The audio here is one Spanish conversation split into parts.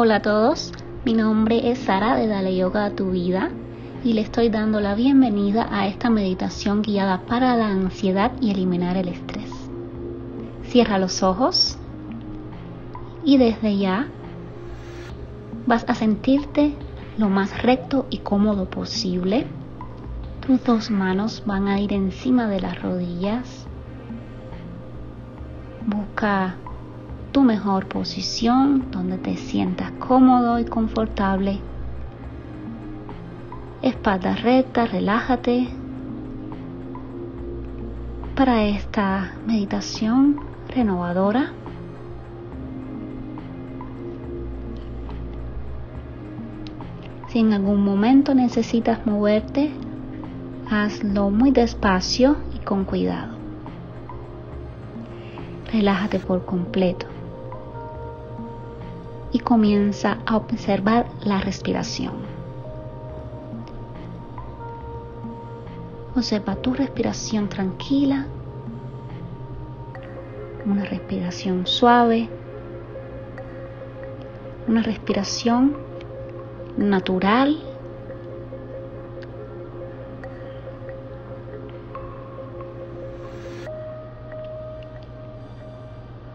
Hola a todos, mi nombre es Sara de Dale Yoga a tu vida y le estoy dando la bienvenida a esta meditación guiada para la ansiedad y eliminar el estrés. Cierra los ojos y desde ya vas a sentirte lo más recto y cómodo posible. Tus dos manos van a ir encima de las rodillas. Busca tu mejor posición donde te sientas cómodo y confortable. Espalda recta, relájate. Para esta meditación renovadora, si en algún momento necesitas moverte, hazlo muy despacio y con cuidado. Relájate por completo y comienza a observar la respiración. Observa tu respiración tranquila, una respiración suave, una respiración natural.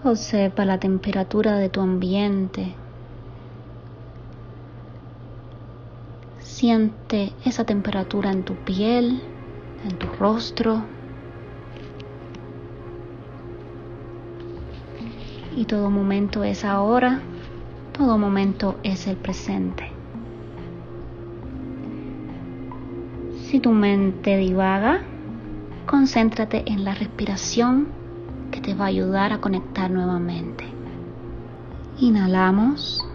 Observa la temperatura de tu ambiente. Siente esa temperatura en tu piel, en tu rostro. Y todo momento es ahora, todo momento es el presente. Si tu mente divaga, concéntrate en la respiración que te va a ayudar a conectar nuevamente. Inhalamos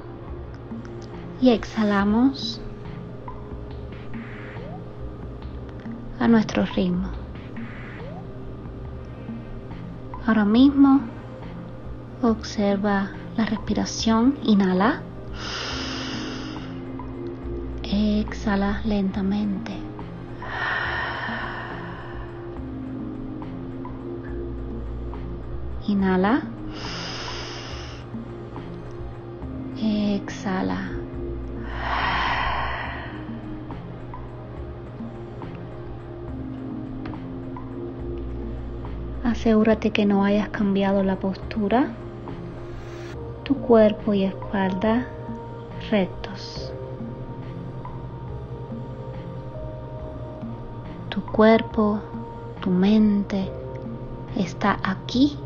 y exhalamos a nuestro ritmo. Ahora mismo observa la respiración, inhala, exhala lentamente. Inhala, exhala. Asegúrate que no hayas cambiado la postura, tu cuerpo y espalda rectos. Tu cuerpo, tu mente está aquí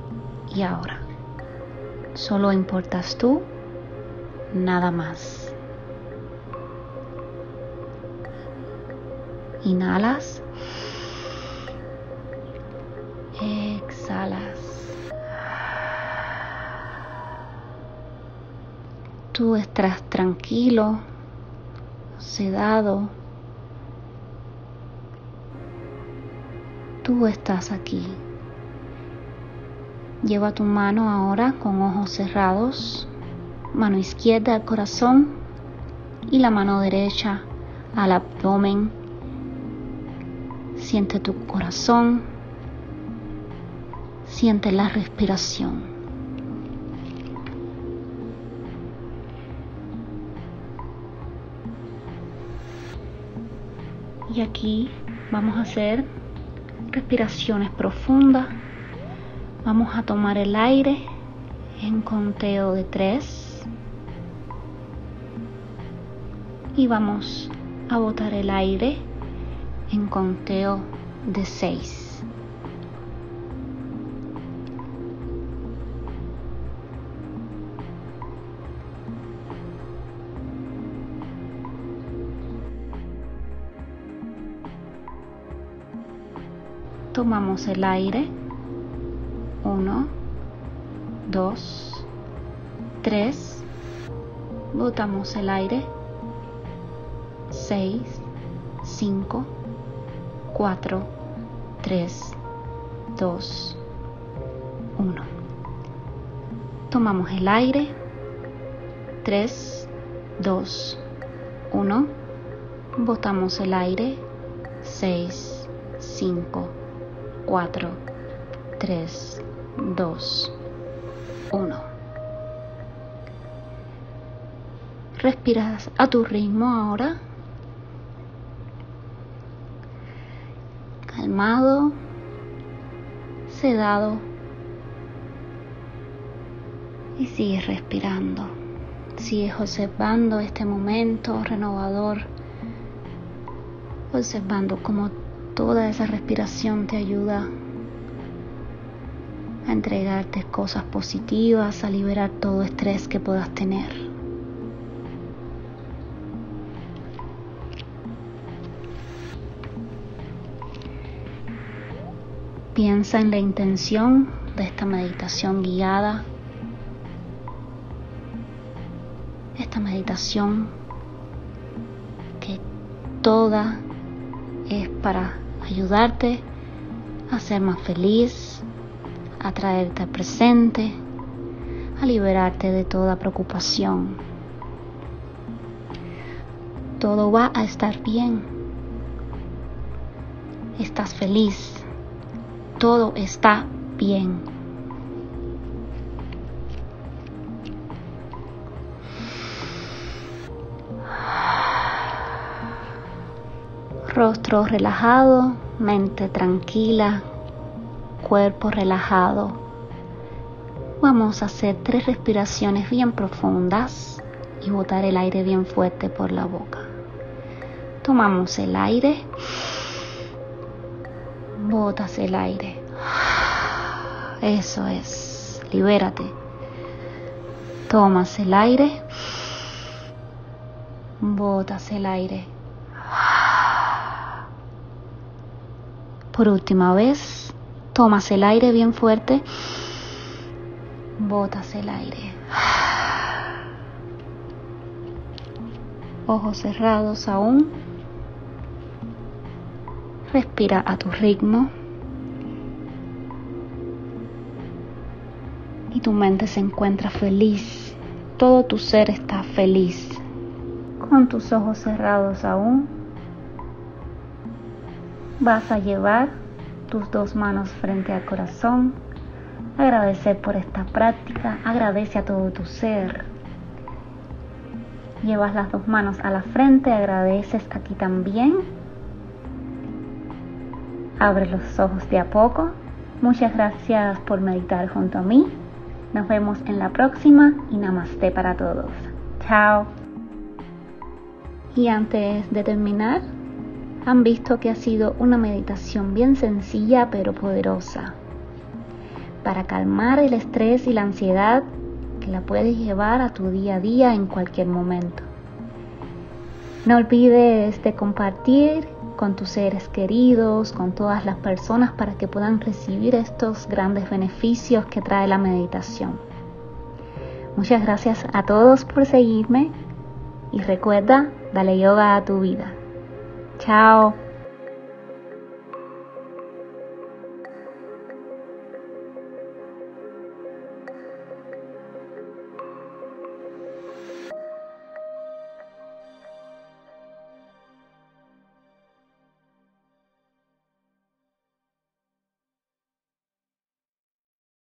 y ahora. Solo importas tú, nada más. Inhalas Tú estás tranquilo, sedado. Tú estás aquí. Lleva tu mano ahora con ojos cerrados, mano izquierda al corazón y la mano derecha al abdomen. Siente tu corazón Siente la respiración. Y aquí vamos a hacer respiraciones profundas. Vamos a tomar el aire en conteo de tres. Y vamos a botar el aire en conteo de seis. Tomamos el aire. 1, 2, 3. Botamos el aire. 6, 5, 4, 3, 2, 1. Tomamos el aire. 3, 2, 1. Botamos el aire. 6, 5, 4, 3, 2, 1. Respiras a tu ritmo ahora. Calmado, sedado. Y sigues respirando. Sigues observando este momento renovador. Observando cómo toda esa respiración te ayuda a entregarte cosas positivas, a liberar todo estrés que puedas tener. Piensa en la intención de esta meditación guiada. Esta meditación que toda es para ayudarte a ser más feliz, a traerte al presente, a liberarte de toda preocupación. Todo va a estar bien. Estás feliz todo está bien. Rostro relajado, mente tranquila, cuerpo relajado. Vamos a hacer tres respiraciones bien profundas y botar el aire bien fuerte por la boca. Tomamos el aire botas el aire. Eso es, libérate. Tomas el aire, botas el aire. Por última vez, tomas el aire bien fuerte, botas el aire. Ojos cerrados aún. Respira a tu ritmo. Y tu mente se encuentra feliz. Todo tu ser está feliz. Con tus ojos cerrados aún, vas a llevar tus dos manos frente al corazón. Agradecer por esta práctica. Agradece a todo tu ser. Llevas las dos manos a la frente. Agradeces aquí también Abre los ojos de a poco. Muchas gracias por meditar junto a mí. Nos vemos en la próxima y namaste para todos. Chao. Y antes de terminar, han visto que ha sido una meditación bien sencilla pero poderosa para calmar el estrés y la ansiedad que la puedes llevar a tu día a día en cualquier momento. No olvides de compartir con tus seres queridos, con todas las personas para que puedan recibir estos grandes beneficios que trae la meditación. Muchas gracias a todos por seguirme y recuerda, dale yoga a tu vida. Chao.